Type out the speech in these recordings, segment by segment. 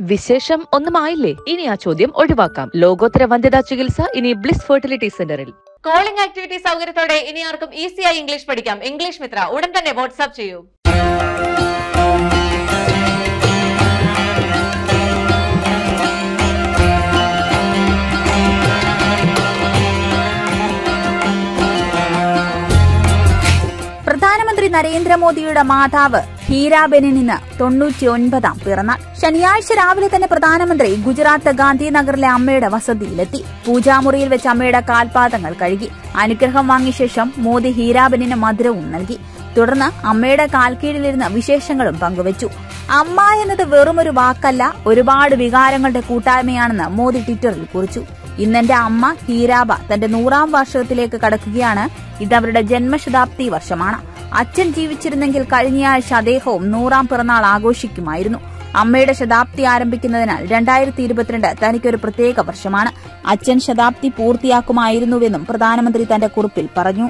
വിശേഷം ഒന്നും ആയില്ലേ ഇനി ആ ചോദ്യം ഒഴിവാക്കാം. ലോകോത്തര വന്ധ്യതാ ചികിത്സ ഇനി ബ്ലിസ് ഫെർട്ടിലിറ്റി സെന്ററിൽ കോളിംഗ് ആക്ടിവിറ്റി സൗകര്യത്തോടെ ഇനി ആർക്കും ഈസിയായി ഇംഗ്ലീഷ് പഠിക്കാം. ഇംഗ്ലീഷ് മിത്ര ഉടൻ തന്നെ വാട്സ്ആപ്പ് ചെയ്യൂ. നരേന്ദ്രമോദിയുടെ മാതാവ് ഹീരാബെനിന് തൊണ്ണൂറ്റി ഒൻപതാം പിറന്നാൾ. ശനിയാഴ്ച രാവിലെ തന്നെ പ്രധാനമന്ത്രി ഗുജറാത്ത് ഗാന്ധിനഗറിലെ അമ്മയുടെ വസതിയിലെത്തി. പൂജാമുറിയിൽ വെച്ച് അമ്മയുടെ കാൽപാദങ്ങൾ കഴുകി. അനുഗ്രഹം വാങ്ങിയ ശേഷം മോദി ഹീരാബെനിന് മധുരവും നൽകി. തുടർന്ന് അമ്മയുടെ കാൽക്കീഴിലിരുന്ന് വിശേഷങ്ങളും പങ്കുവച്ചു. അമ്മ എന്നത് വെറുമൊരു വാക്കല്ല ഒരുപാട് വികാരങ്ങളുടെ കൂട്ടായ്മയാണെന്ന് മോദി ട്വിറ്ററിൽ കുറിച്ചു. ഇന്നെന്റെ അമ്മ ഹീരാബ തന്റെ നൂറാം വാർഷികത്തിലേക്ക് കടക്കുകയാണ്. ഇത് അവരുടെ ജന്മശതാബ്ദി വർഷമാണ്. അച്ഛൻ ജീവിച്ചിരുന്നെങ്കിൽ കഴിഞ്ഞയാഴ്ച അദ്ദേഹവും നൂറാം പിറന്നാൾ ആഘോഷിക്കുമായിരുന്നു. അമ്മയുടെ ശതാബ്ദി ആരംഭിക്കുന്നതിനാൽ രണ്ടായിരത്തി ഇരുപത്തിരണ്ട് തനിക്കൊരു പ്രത്യേക വർഷമാണ്. അച്ഛൻ ശതാബ്ദി പൂർത്തിയാക്കുമായിരുന്നുവെന്നും പ്രധാനമന്ത്രി തന്റെ കുറിപ്പിൽ പറഞ്ഞു.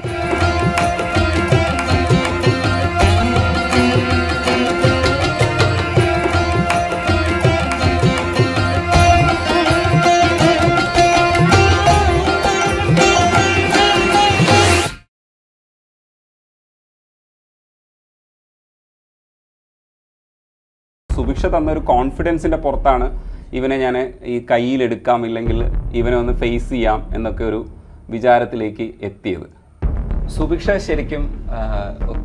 സുഭിക്ഷ തന്ന ഒരു കോൺഫിഡൻസിന്റെ പുറത്താണ് ഇവനെ ഞാൻ ഈ കയ്യിലെടുക്കാം ഇല്ലെങ്കിൽ ഇവനെ ഒന്ന് ഫേസ് ചെയ്യാം എന്നൊക്കെ ഒരു വിചാരത്തിലേക്ക് എത്തിയത്. സുഭിക്ഷ ശരിക്കും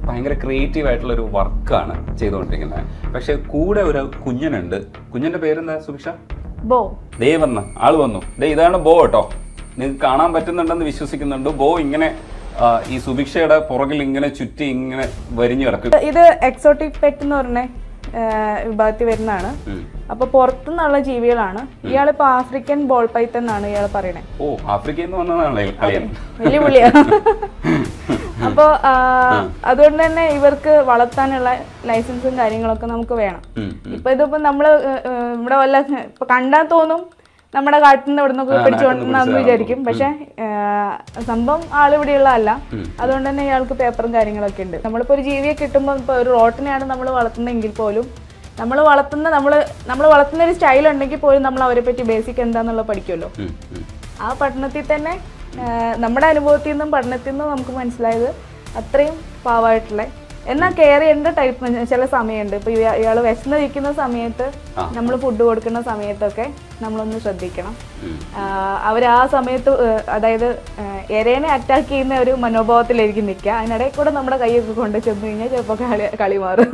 ഭയങ്കര ക്രിയേറ്റീവ് ആയിട്ടുള്ള ഒരു വർക്കാണ് ചെയ്തുകൊണ്ടിരിക്കുന്നത്. പക്ഷെ കൂടെ ഒരു കുഞ്ഞനുണ്ട്. കുഞ്ഞിന്റെ പേരെന്താ സുഭിക്ഷ? ബോ. ദേ വന്ന് ആൾ വന്നു. ദേ ഇതാണ് ബോ കേട്ടോ. നിങ്ങൾക്ക് കാണാൻ പറ്റുന്നുണ്ടെന്ന് വിശ്വസിക്കുന്നുണ്ട്. ബോ ഇങ്ങനെ ഈ സുഭിക്ഷയുടെ പുറകിൽ ഇങ്ങനെ ചുറ്റി ഇങ്ങനെ വരിഞ്ഞു കിടക്കും ഇത് എക്സോട്ടിക് പെറ്റ് എന്ന് പറഞ്ഞ? വിഭാഗത്തിൽ വരുന്നതാണ്. അപ്പൊ പുറത്തുനിന്നുള്ള ജീവികളാണ്. ഇയാളിപ്പോ ആഫ്രിക്കൻ ബോൾ പൈത്തൻ എന്നാണ് ഇയാൾ പറയണേ. ഓ വന്നതാണ് വലിയ പുള്ളിയാ അപ്പോ അതുകൊണ്ട് തന്നെ ഇവർക്ക് വളർത്താനുള്ള ലൈസൻസും കാര്യങ്ങളൊക്കെ നമുക്ക് വേണം. ഇപ്പൊ ഇതിപ്പോ നമ്മൾ ഇവിടെ വല്ല ഇപ്പൊ കണ്ടാൽ തോന്നും നമ്മുടെ കാട്ടിൽ നിന്ന് ഇവിടെ നിന്നൊക്കെ ആ, പിടിച്ചുകൊണ്ടെന്ന് നിന്ന് വിചാരിക്കും. പക്ഷെ സംഭവം ആളിവിടെയുള്ള അല്ല. അതുകൊണ്ട് തന്നെ ഇയാൾക്ക് പേപ്പറും കാര്യങ്ങളൊക്കെ ഉണ്ട്. നമ്മളിപ്പോ ഒരു ജീവിയെ കിട്ടുമ്പോൾ ഇപ്പൊ ഒരു റോട്ടിനെയാണ് നമ്മൾ വളർത്തുന്നതെങ്കിൽ പോലും നമ്മൾ വളർത്തുന്ന നമ്മൾ നമ്മൾ വളർത്തുന്ന ഒരു സ്റ്റൈൽ ഉണ്ടെങ്കിൽ പോലും നമ്മൾ അവരെ പറ്റി ബേസിക് എന്താന്നുള്ളത് പഠിക്കുമല്ലോ. ആ പഠനത്തിൽ തന്നെ നമ്മുടെ അനുഭവത്തിൽ നിന്നും പഠനത്തിൽ നിന്നും നമുക്ക് മനസ്സിലായത് അത്രയും പാവമായിട്ടുള്ള എന്നാൽ കെയർ ചെയ്യേണ്ട ടൈപ്പ് ചില സമയമുണ്ട്. ഇപ്പൊ ഇയാൾ വിശന്നിരിക്കുന്ന സമയത്ത് നമ്മൾ ഫുഡ് കൊടുക്കുന്ന സമയത്തൊക്കെ നമ്മളൊന്ന് ശ്രദ്ധിക്കണം. അവർ ആ സമയത്ത് അതായത് എരേനെ അറ്റാക്ക് ചെയ്യുന്ന ഒരു മനോഭാവത്തിലായിരിക്കും നിൽക്കുക അതിനിടയിൽ കൂടെ നമ്മുടെ കൈയൊക്കെ കൊണ്ട് ചെന്ന് കഴിഞ്ഞാൽ ചിലപ്പോൾ കളി കളി മാറും.